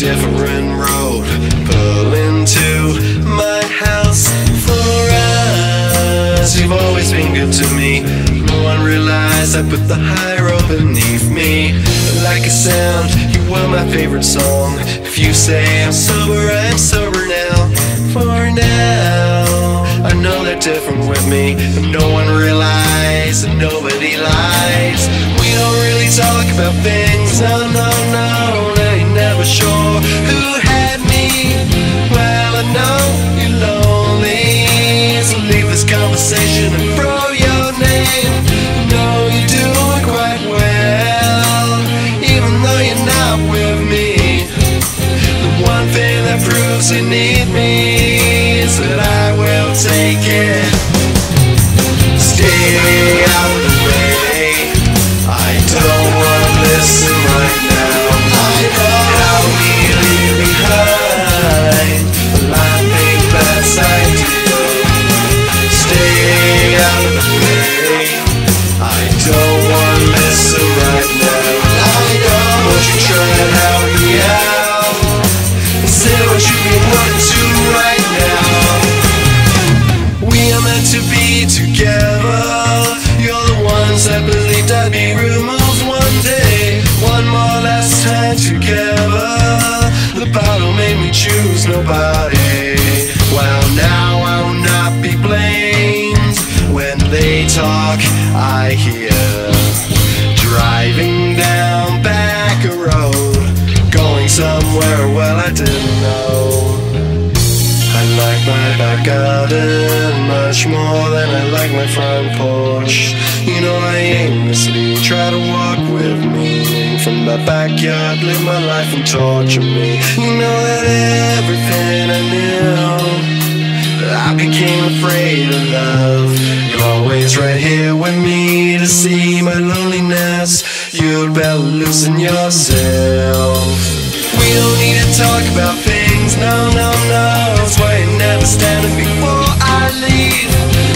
different road. Pull into my house for us. You've always been good to me. No one realized I put the high road beneath me. Like a sound, you were my favorite song. If you say I'm sober, I'm sober now. For now I know they're different with me. No one realized, nobody lies. We don't really talk about things you need me I hear. Driving down back a road. Going somewhere, well, I didn't know. I like my back garden much more than I like my front porch. You know I aimlessly try to walk with me from the backyard, live my life and torture me. You know that everything I knew, I became afraid of love. You're always right here with me to see my loneliness. You'd better loosen yourself. We don't need to talk about things, no, no, no. That's why you never standing before I leave.